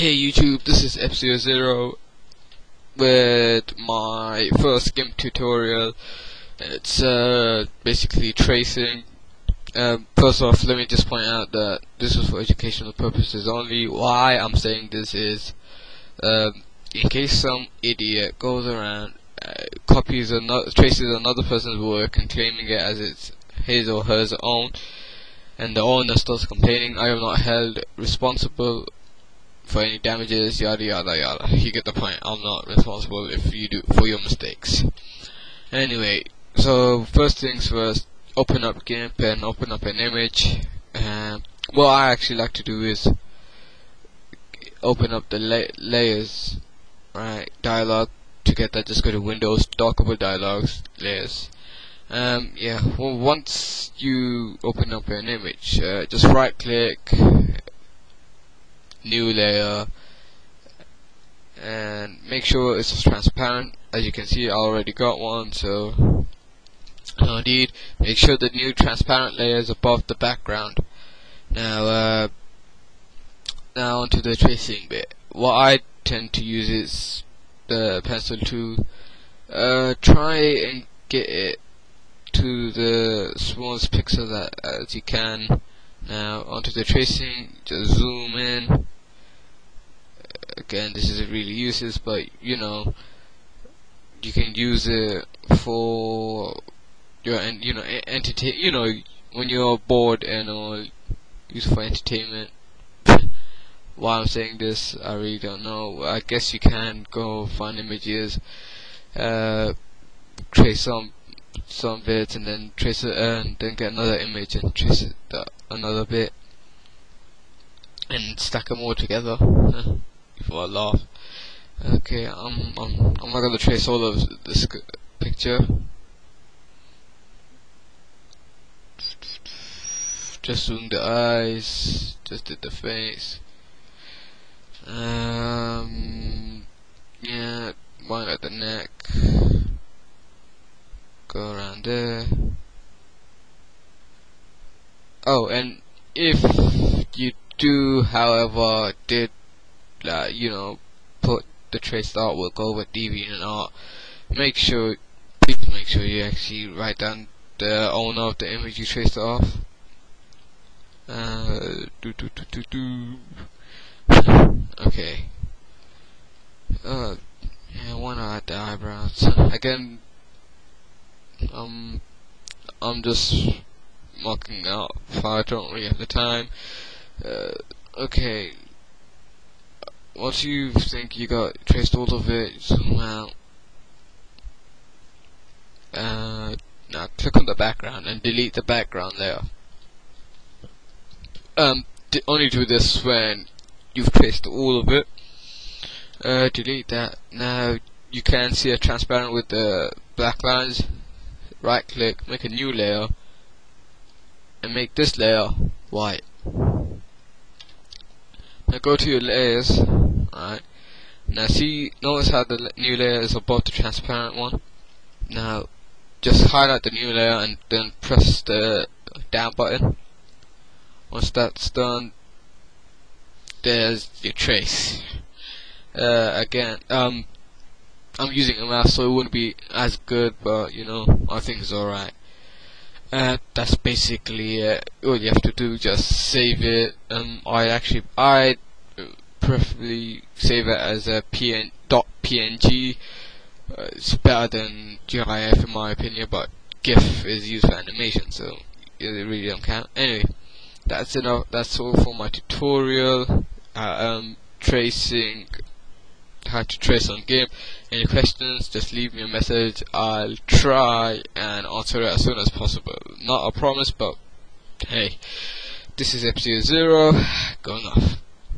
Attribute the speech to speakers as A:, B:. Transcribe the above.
A: Hey YouTube, this is F00 with my first GIMP tutorial. It's uh, basically tracing. Um, first off, let me just point out that this is for educational purposes only. Why I'm saying this is um, in case some idiot goes around, uh, copies another, traces another person's work and claiming it as it's his or hers own, and the owner starts complaining, I am not held responsible for any damages, yada yada yada. You get the point. I'm not responsible if you do for your mistakes. Anyway, so first things first, open up GIMP and open up an image. And what I actually like to do is open up the la layers, right? Dialog. To get that, just go to Windows, Dockable Dialogs, Layers. Um, yeah, well, once you open up an image, uh, just right click, new layer and make sure it's transparent. As you can see I already got one so no need make sure the new transparent layer is above the background. Now uh, now onto the tracing bit. What I tend to use is the pencil tool uh, try and get it to the smallest pixel that as you can. Now onto the tracing just zoom in again this is really useless but you know you can use it for your and you know entertain you know when you're bored and all use for entertainment. Why I'm saying this I really don't know. I guess you can go find images uh, trace some some bits and then trace it and then get another image and trace it another bit and stack them all together before I laugh. Okay, I'm I'm I'm not gonna trace all of this picture. Just doing the eyes, just did the face. Um, yeah, one at the neck. Go around there. Oh, and if you do, however, did uh, you know, put the trace artwork over DeviantArt, make sure, please make sure you actually write down the owner of the image you traced off. Uh, do, do, do, do, okay. Uh, yeah, why not add the eyebrows? Again, um, I'm just marking out if I don't really have the time. Uh, okay, once you think you got traced all of it, out. Uh, now click on the background and delete the background layer. Um, only do this when you've traced all of it. Uh, delete that. Now you can see a transparent with the black lines. Right click, make a new layer, and make this layer white. Now go to your layers, alright. Now see, notice how the new layer is above the transparent one. Now, just highlight the new layer and then press the down button. Once that's done, there's your trace. Uh, again, um, I'm using a mouse so it wouldn't be as good, but you know, I think it's alright. Uh, that's basically it. All you have to do just save it. Um, I actually I preferably save it as a PN PNG. Uh, it's better than GIF in my opinion, but GIF is used for animation, so it really don't count. Anyway, that's enough. That's all for my tutorial. Uh, um, tracing how to trace on game. Any questions, just leave me a message. I'll try and answer it as soon as possible. Not a promise, but hey, this is Epsio0, going off.